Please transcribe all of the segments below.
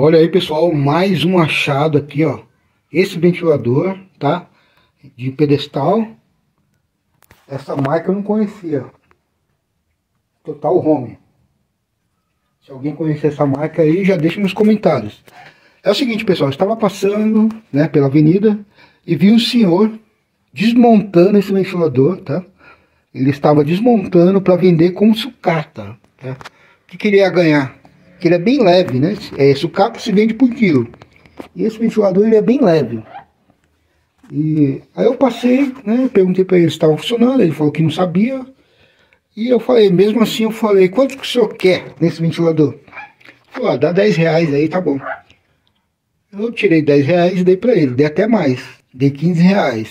Olha aí, pessoal, mais um achado aqui, ó. Esse ventilador, tá? De pedestal. Essa marca eu não conhecia. Total Home. Se alguém conhecer essa marca aí, já deixa nos comentários. É o seguinte, pessoal, eu estava passando, né, pela avenida e vi um senhor desmontando esse ventilador, tá? Ele estava desmontando para vender como sucata, tá? O que, que ele ia ganhar? Que ele é bem leve, né? É, sucata se vende por quilo. E esse ventilador ele é bem leve. E aí eu passei, né? Perguntei para ele se estava funcionando, ele falou que não sabia. E eu falei, mesmo assim eu falei, quanto que o senhor quer nesse ventilador? Ele ah, dá 10 reais aí, tá bom. Eu tirei 10 reais e dei para ele, dei até mais, dei 15 reais.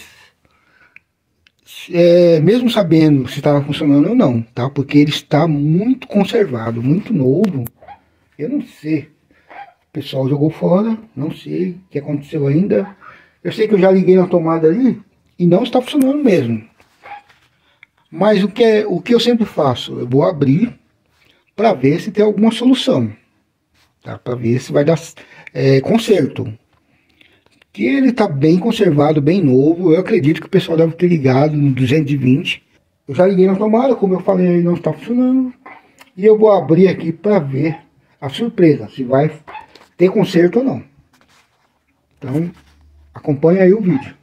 É, mesmo sabendo se estava funcionando ou não, tá? Porque ele está muito conservado, muito novo. Eu não sei. O pessoal jogou fora, não sei o que aconteceu ainda. Eu sei que eu já liguei na tomada ali e não está funcionando mesmo. Mas o que, é, o que eu sempre faço? Eu vou abrir para ver se tem alguma solução. Tá? Para ver se vai dar é, conserto. Que ele está bem conservado, bem novo. Eu acredito que o pessoal deve ter ligado no 220. Eu já liguei na tomada, como eu falei, não está funcionando. E eu vou abrir aqui para ver a surpresa, se vai ter conserto ou não. Então, acompanha aí o vídeo.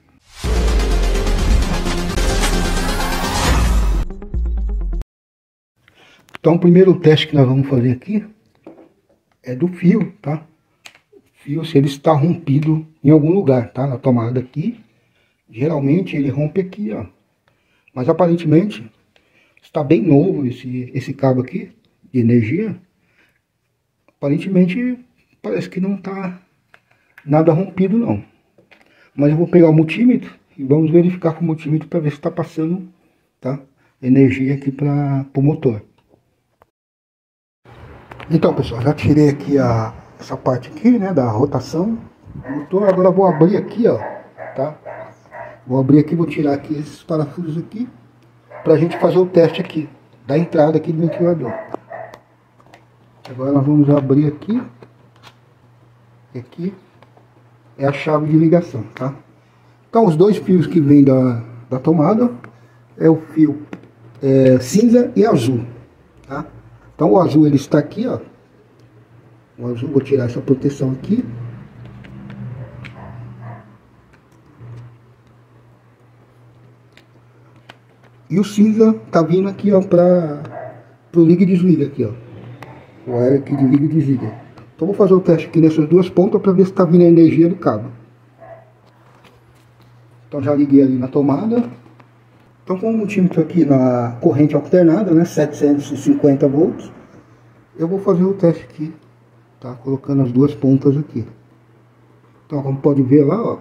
Então, o primeiro teste que nós vamos fazer aqui é do fio, tá? Fio, se ele está rompido em algum lugar, tá? Na tomada aqui, geralmente ele rompe aqui, ó. Mas aparentemente está bem novo esse, esse cabo aqui de energia. Aparentemente, parece que não está nada rompido não. Mas eu vou pegar o multímetro e vamos verificar com o multímetro para ver se está passando tá, energia aqui para o motor. Então pessoal, já tirei aqui a, essa parte aqui, né, da rotação do motor. Agora vou abrir aqui, ó, tá? Vou abrir aqui, vou tirar aqui esses parafusos aqui para a gente fazer o teste aqui da entrada aqui do ventilador. Agora nós vamos abrir aqui. Aqui é a chave de ligação, tá? Então os dois fios que vêm da, da tomada é o fio é, cinza e azul, tá? Então o azul ele está aqui, ó. O azul, vou tirar essa proteção aqui. E o cinza tá vindo aqui, ó, para o liga e desliga aqui, ó o aéreo aqui de liga e desliga. Então vou fazer o teste aqui nessas duas pontas para ver se está vindo a energia do cabo. Então já liguei ali na tomada. Então com o multímetro aqui na corrente alternada, né, 750 volts, eu vou fazer o teste aqui, tá? Colocando as duas pontas aqui. Então como pode ver lá, ó,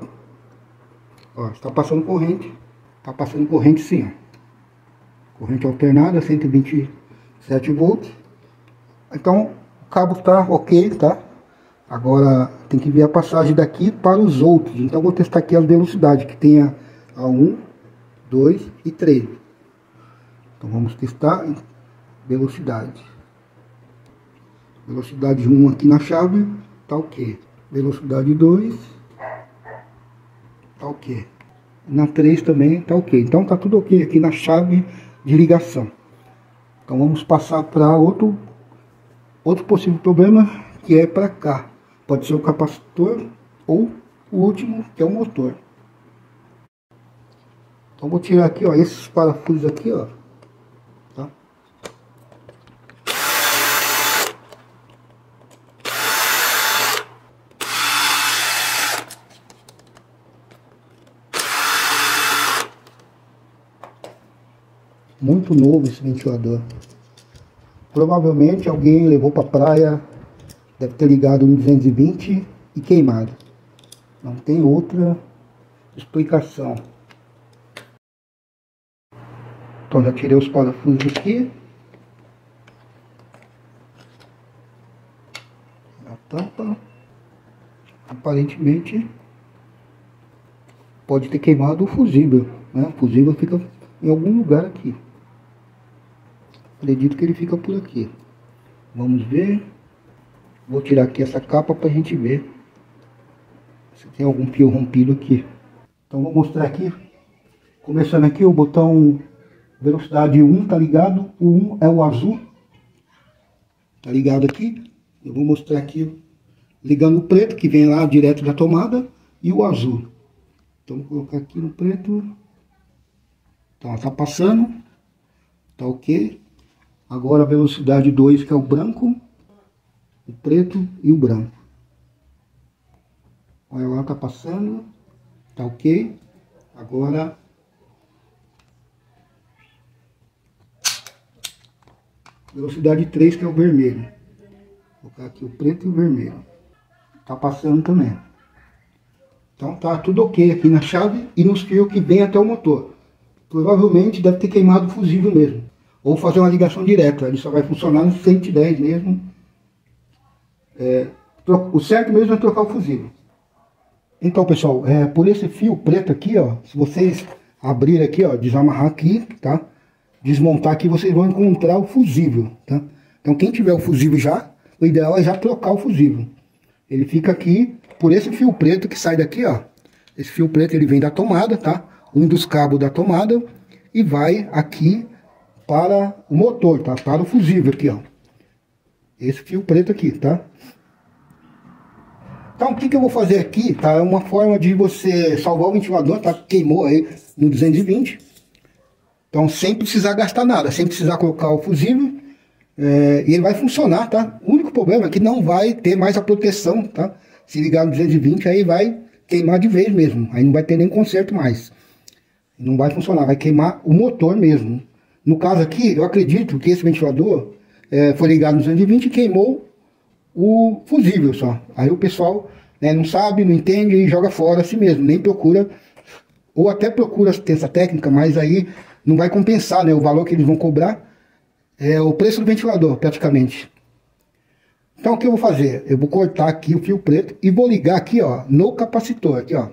ó está passando corrente, está passando corrente sim, ó. Corrente alternada, 127 volts. Então, o cabo está ok, tá? Agora tem que ver a passagem daqui para os outros. Então vou testar aqui as velocidades, que tem a, a 1, 2 e 3. Então vamos testar velocidade. Velocidade 1 aqui na chave, tá ok. Velocidade 2, tá ok. Na 3 também tá ok. Então tá tudo ok aqui na chave de ligação. Então vamos passar para outro Outro possível problema que é para cá. Pode ser o capacitor ou o último, que é o motor. Então vou tirar aqui, ó, esses parafusos aqui, ó. Tá? Muito novo esse ventilador. Provavelmente alguém levou para a praia, deve ter ligado no 220 e queimado. Não tem outra explicação. Então já tirei os parafusos aqui. A tampa. Aparentemente pode ter queimado o fusível. Né? O fusível fica em algum lugar aqui. Acredito que ele fica por aqui. Vamos ver. Vou tirar aqui essa capa para a gente ver se tem algum fio rompido aqui. Então vou mostrar aqui. Começando aqui o botão velocidade 1 tá ligado. O 1 é o azul. Tá ligado aqui. Eu vou mostrar aqui ligando o preto que vem lá direto da tomada e o azul. Então vou colocar aqui no preto. Então tá passando. Tá ok. Agora a velocidade 2 que é o branco o preto e o branco. Olha lá, tá passando, tá ok. Agora velocidade 3 que é o vermelho. Vou colocar aqui o preto e o vermelho. Tá passando também. Então tá tudo ok aqui na chave e nos fios que vem até o motor. Provavelmente deve ter queimado o fusível mesmo. Ou fazer uma ligação direta. Ele só vai funcionar no 110 mesmo é, o certo mesmo é trocar o fusível. Então, pessoal, é, por esse fio preto aqui, ó, se vocês abrirem aqui, ó, desamarrar aqui, tá? Desmontar aqui, vocês vão encontrar o fusível, tá? Então, quem tiver o fusível já, o ideal é já trocar o fusível. Ele fica aqui por esse fio preto que sai daqui, ó. Esse fio preto ele vem da tomada, tá? Um dos cabos da tomada e vai aqui para o motor, tá? Para o fusível aqui, ó. Esse fio preto aqui, tá? Então o que, que eu vou fazer aqui, tá? É uma forma de você salvar o ventilador, tá? Queimou aí no 220. Então sem precisar gastar nada, sem precisar colocar o fusível. É, e ele vai funcionar, tá? O único problema é que não vai ter mais a proteção, tá? Se ligar no 220 aí vai queimar de vez mesmo. Aí não vai ter nem conserto mais. Não vai funcionar, vai queimar o motor mesmo. No caso aqui, eu acredito que esse ventilador é, foi ligado no 220 e queimou o fusível só. Aí o pessoal né, não sabe, não entende e joga fora assim mesmo, nem procura, ou até procura assistência técnica, mas aí não vai compensar né, o valor que eles vão cobrar, é o preço do ventilador praticamente. Então o que eu vou fazer? Eu vou cortar aqui o fio preto e vou ligar aqui ó, no capacitor, aqui ó.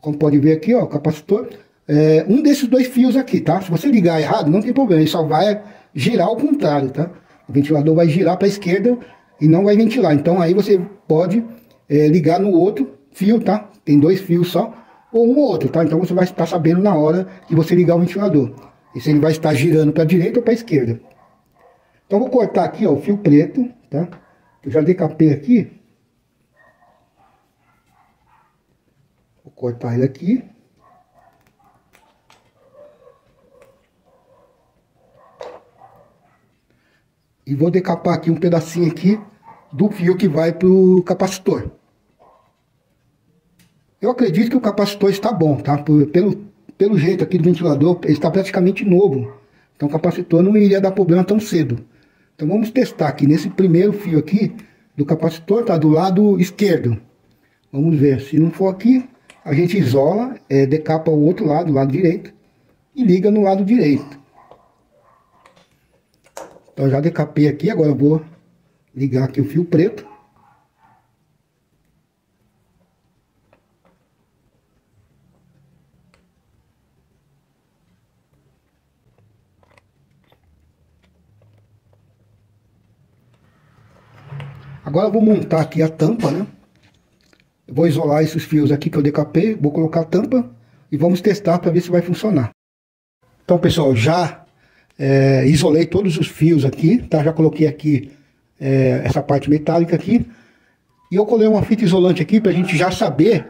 Como pode ver aqui ó, o capacitor, é, um desses dois fios aqui, tá? Se você ligar errado, não tem problema, ele só vai girar ao contrário, tá? O ventilador vai girar para a esquerda e não vai ventilar. Então aí você pode é, ligar no outro fio, tá? Tem dois fios só, ou um ou outro, tá? Então você vai estar sabendo na hora que você ligar o ventilador. E se ele vai estar girando para a direita ou para a esquerda. Então vou cortar aqui ó, o fio preto, tá? Eu já decapei aqui. Vou cortar ele aqui. E vou decapar aqui um pedacinho aqui do fio que vai para o capacitor. Eu acredito que o capacitor está bom, tá? Pelo, pelo jeito aqui do ventilador, ele está praticamente novo. Então o capacitor não iria dar problema tão cedo. Então vamos testar aqui nesse primeiro fio aqui do capacitor, tá do lado esquerdo. Vamos ver, se não for aqui, a gente isola, é, decapa o outro lado, o lado direito, e liga no lado direito. Então já decapei aqui, agora eu vou ligar aqui o fio preto. Agora eu vou montar aqui a tampa, né? Eu vou isolar esses fios aqui que eu decapei, vou colocar a tampa e vamos testar para ver se vai funcionar. Então, pessoal, já é, isolei todos os fios aqui, tá? Já coloquei aqui é, essa parte metálica aqui. E eu colei uma fita isolante aqui para a gente já saber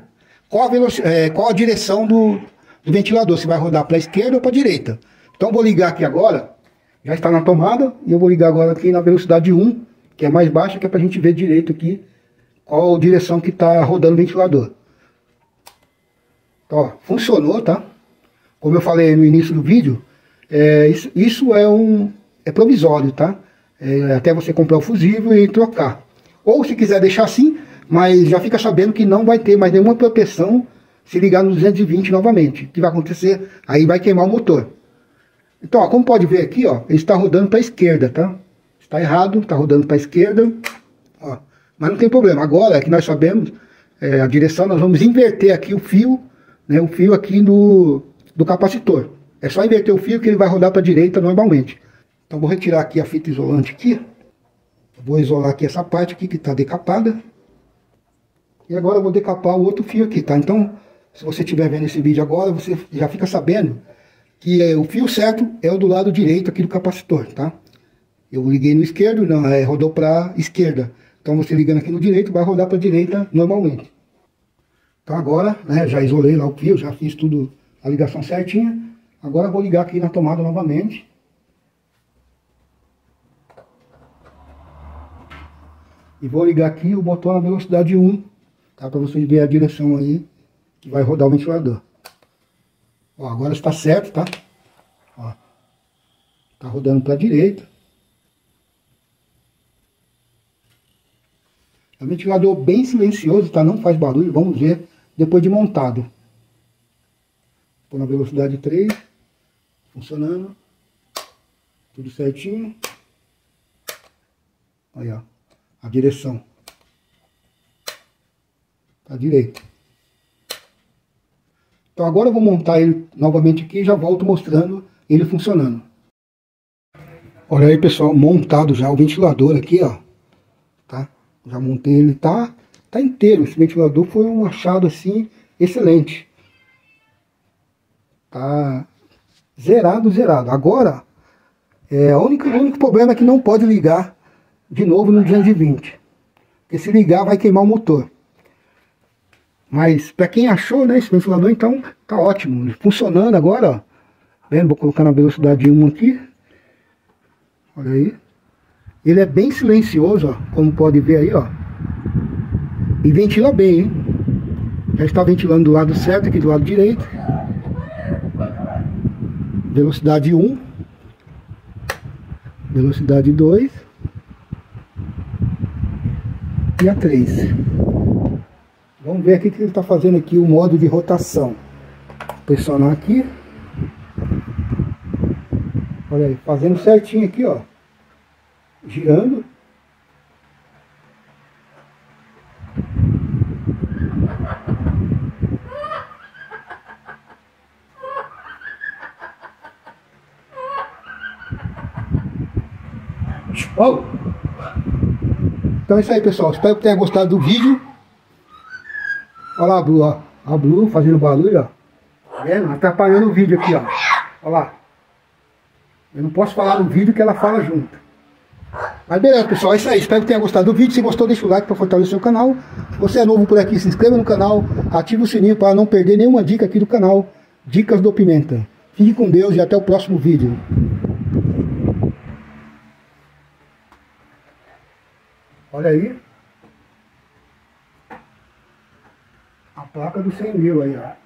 qual a, é, qual a direção do, do ventilador, se vai rodar para a esquerda ou para a direita. Então vou ligar aqui agora, já está na tomada, e eu vou ligar agora aqui na velocidade 1, que é mais baixa, que é para a gente ver direito aqui qual direção que está rodando o ventilador. Então, ó, funcionou, tá? Como eu falei no início do vídeo, é, isso, isso é um é provisório, tá? é, até você comprar o fusível e trocar. Ou se quiser deixar assim, mas já fica sabendo que não vai ter mais nenhuma proteção se ligar no 220 novamente. O que vai acontecer? Aí vai queimar o motor. Então, ó, como pode ver aqui, ó, ele está rodando para a esquerda, tá? Está errado, está rodando para a esquerda. Ó, mas não tem problema. Agora que nós sabemos é, a direção, nós vamos inverter aqui o fio, né, o fio aqui do, do capacitor. É só inverter o fio que ele vai rodar para a direita normalmente. Então vou retirar aqui a fita isolante aqui. Vou isolar aqui essa parte aqui que está decapada. E agora vou decapar o outro fio aqui, tá? Então, se você estiver vendo esse vídeo agora, você já fica sabendo que é, o fio certo é o do lado direito aqui do capacitor, tá? Eu liguei no esquerdo, não, é, rodou para esquerda. Então você ligando aqui no direito, vai rodar para a direita normalmente. Então agora, né, já isolei lá o fio, já fiz tudo, a ligação certinha. Agora vou ligar aqui na tomada novamente. E vou ligar aqui o botão na velocidade 1, tá? Para vocês verem a direção aí que vai rodar o ventilador. Ó, agora está certo, tá? Ó, tá rodando para a direita. É um ventilador bem silencioso, tá? Não faz barulho, vamos ver depois de montado. Vou na velocidade 3, funcionando. Tudo certinho. Aí, ó, a direção. Para direita. Então agora eu vou montar ele novamente aqui e já volto mostrando ele funcionando. Olha aí pessoal, montado já o ventilador aqui, ó. Tá? Já montei ele, tá, tá inteiro. Esse ventilador foi um achado assim, excelente. Tá zerado, zerado. Agora, é, a única, o único problema é que não pode ligar de novo no 220. Porque se ligar vai queimar o motor. Mas para quem achou, né, esse ventilador, então tá ótimo. Funcionando agora, ó. Vendo? Vou colocar na velocidade 1 aqui. Olha aí. Ele é bem silencioso, ó, como pode ver aí, ó. E ventila bem, hein? Já está ventilando do lado certo, aqui do lado direito. Velocidade 1. Velocidade 2. E a 3. Vamos ver aqui o que ele está fazendo aqui, o modo de rotação. Pressionar aqui. Olha aí, fazendo certinho aqui, ó. Girando. Então é isso aí, pessoal. Espero que tenha gostado do vídeo. Olha lá a Blue, ó. A Blue fazendo barulho, ó. Tá vendo? Atrapalhando o vídeo aqui, ó. Olha lá. Eu não posso falar no vídeo que ela fala junto. Mas beleza, pessoal, é isso aí. Espero que tenha gostado do vídeo. Se gostou, deixa o like para fortalecer o canal. Se você é novo por aqui, se inscreva no canal. Ative o sininho para não perder nenhuma dica aqui do canal. Dicas do Pimenta. Fique com Deus e até o próximo vídeo. Olha aí. A placa do 100 mil aí, ó.